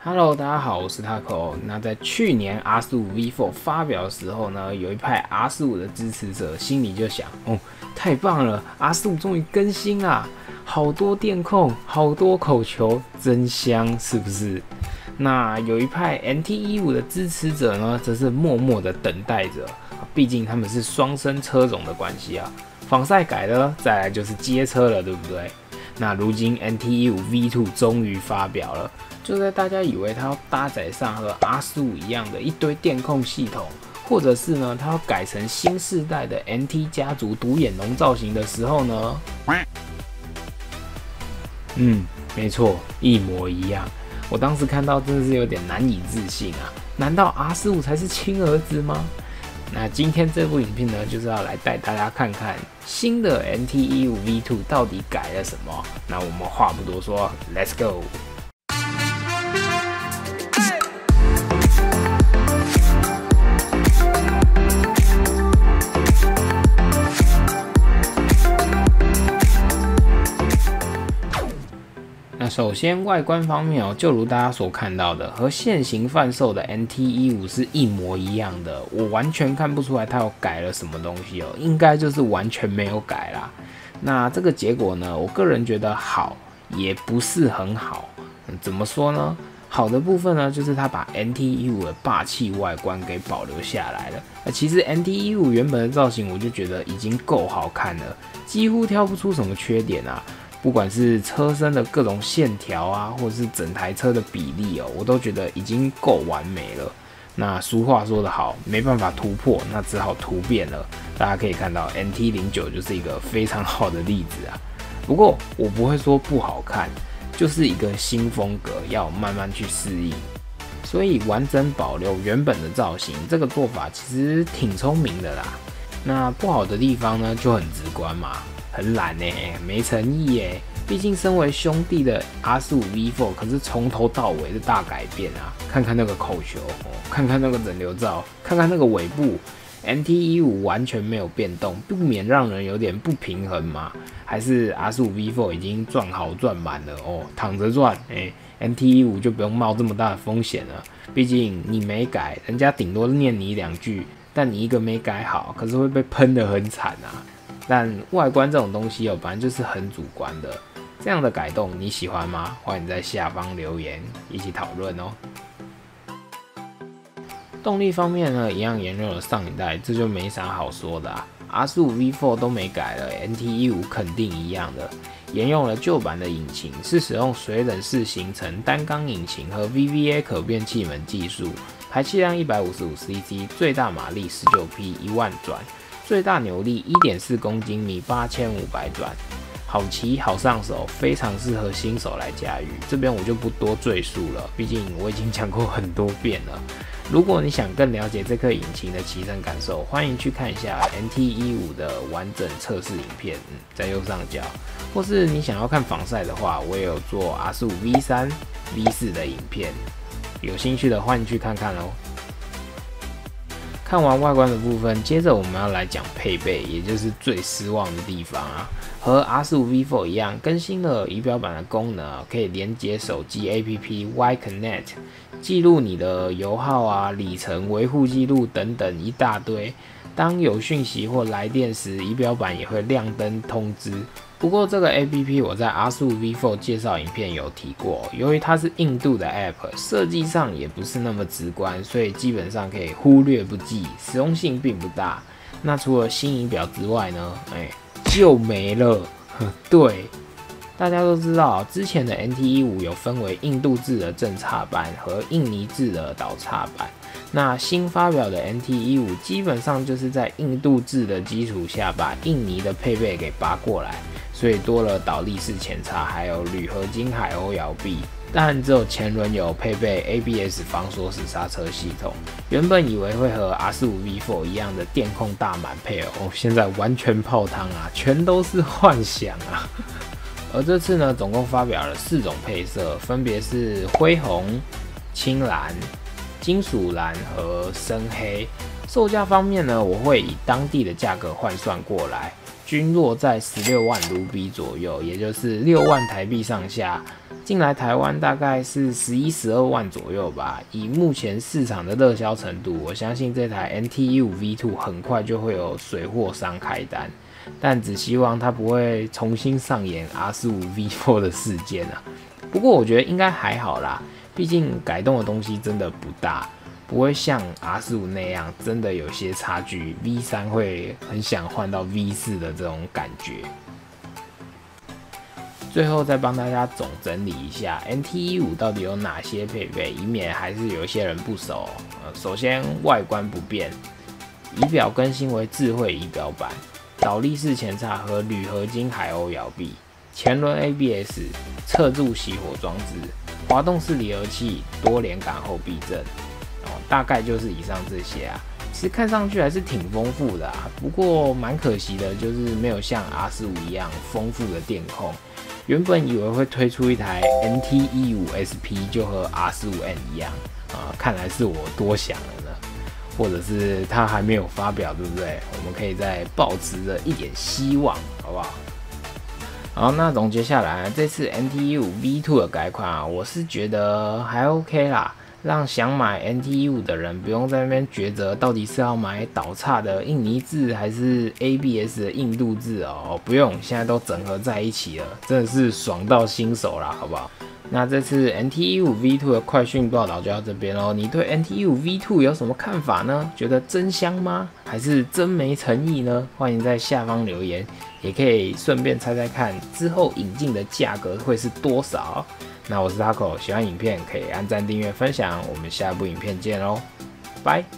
Hello，大家好，我是 Taco。那在去年 R 十五 V4 发表的时候呢，有一派 R 十五的支持者心里就想，哦，太棒了，R 十五终于更新啦，好多电控，好多口球，真香，是不是？那有一派 NT 一五的支持者呢，则是默默的等待着，毕竟他们是双生车种的关系啊。防晒改了，再来就是街车了，对不对？那如今 NT 一五 V2 终于发表了，就在大家以为它要搭载上和 R 十五一样的一堆电控系统，或者是呢它要改成新世代的 NT 家族独眼龙造型的时候呢，嗯，没错，一模一样。我当时看到真的是有点难以置信啊！难道 R 十五才是亲儿子吗？那今天这部影片呢，就是要来带大家看看新的 NT 一五 V2 到底改了什么。那我们话不多说，Let's go！首先，外观方面哦，就如大家所看到的，和现行贩售的 NT 一五是一模一样的，我完全看不出来它有改了什么东西哦，应该就是完全没有改啦。那这个结果呢，我个人觉得好，也不是很好。嗯怎么说呢？好的部分呢，就是它把 NT 一五的霸气外观给保留下来了。那其实 NT 一五原本的造型，我就觉得已经够好看了，几乎挑不出什么缺点啊。不管是车身的各种线条啊，或者是整台车的比例哦，我都觉得已经够完美了。那俗话说得好，没办法突破，那只好突变了。大家可以看到，NT 零九就是一个非常好的例子啊。不过我不会说不好看，就是一个新风格，要慢慢去适应。所以完整保留原本的造型，这个做法其实挺聪明的啦。那不好的地方呢，就很直观嘛。很懒呢，没诚意耶。毕竟身为兄弟的 R 十五 V4 可是从头到尾的大改变啊！看看那个口球，看看那个整流罩，看看那个尾部，NT 一五完全没有变动，不免让人有点不平衡嘛。还是 R 十五 V4 已经赚好赚满了哦，躺着赚哎，NT 一五就不用冒这么大的风险了。毕竟你没改，人家顶多念你两句，但你一个没改好，可是会被喷得很惨啊！但外观这种东西哦，反正就是很主观的。这样的改动你喜欢吗？欢迎在下方留言一起讨论哦。动力方面呢，一样沿用了上一代，这就没啥好说的啊。R 十五 V4 都没改了，NT 一五肯定一样的，沿用了旧版的引擎，是使用水冷式行程单缸引擎和 VVA 可变气门技术，排气量一百五十五 CC，最大马力十九匹，一万转。最大扭力一点四公斤米，八千五百转，好骑好上手，非常适合新手来驾驭。这边我就不多赘述了，毕竟我已经讲过很多遍了。如果你想更了解这颗引擎的骑乘感受，欢迎去看一下 NT 一五的完整测试影片，嗯，在右上角。或是你想要看防晒的话，我也有做 R 十五 V 三、V 四的影片，有兴趣的欢迎去看看哦。看完外观的部分，接着我们要来讲配备，也就是最失望的地方啊。和 R 十五 V4 一样，更新了仪表板的功能，可以连接手机 APP Y Connect，记录你的油耗啊、里程、维护记录等等一大堆。当有讯息或来电时，仪表板也会亮灯通知。不过这个 A P P 我在 R 十五 V4 介绍影片有提过，由于它是印度的 App，设计上也不是那么直观，所以基本上可以忽略不计，实用性并不大。那除了新仪表之外呢？哎，就没了。对，大家都知道，之前的 NT 一五有分为印度制的正插版和印尼制的倒插版。那新发表的 NT 一五基本上就是在印度制的基础下，把印尼的配备给拔过来。所以多了倒立式前叉，还有铝合金海鸥摇臂，但只有前轮有配备 ABS 防锁式刹车系统。原本以为会和 R 四五 V4 一样的电控大满配哦，现在完全泡汤啊，全都是幻想啊。而这次呢，总共发表了四种配色，分别是灰红、青蓝、金属蓝和深黑。售价方面呢，我会以当地的价格换算过来。均落在十六万卢比左右，也就是六万台币上下，进来台湾大概是十一十二万左右吧。以目前市场的热销程度，我相信这台 NT 五 V2 很快就会有水货商开单。但只希望它不会重新上演 R 四五 V4 的事件啊。不过我觉得应该还好啦，毕竟改动的东西真的不大，不会像 R 四五那样真的有些差距。V 三会很想换到 V 四的这种感觉。最后再帮大家总整理一下，NT 一五到底有哪些配备，以免还是有一些人不熟。呃，首先外观不变，仪表更新为智慧仪表板，倒立式前叉和铝合金海鸥摇臂，前轮 ABS，侧柱熄火装置，滑动式离合器，多连杆后避震。哦，大概就是以上这些啊。其实看上去还是挺丰富的啊，不过蛮可惜的，就是没有像 R 四五一样丰富的电控。原本以为会推出一台 NT 一五 SP，就和 R 四五 N 一样啊，看来是我多想了呢，或者是它还没有发表，对不对？我们可以再保持着一点希望，好不好？好，那总结下来，这次 NT 一五 V2 的改款啊，我是觉得还 OK 啦。让想买 NT 五的人不用在那边抉择，到底是要买倒叉的印尼字还是 ABS 的印度字哦，不用，现在都整合在一起了，真的是爽到新手啦，好不好？那这次 NT 五 V2 的快讯报道就到这边喽。你对 NT 五 V2 有什么看法呢？觉得真香吗？还是真没诚意呢？欢迎在下方留言，也可以顺便猜猜看之后引进的价格会是多少。那我是 Taco，喜欢影片可以按赞、订阅、分享，我们下一部影片见喽，拜。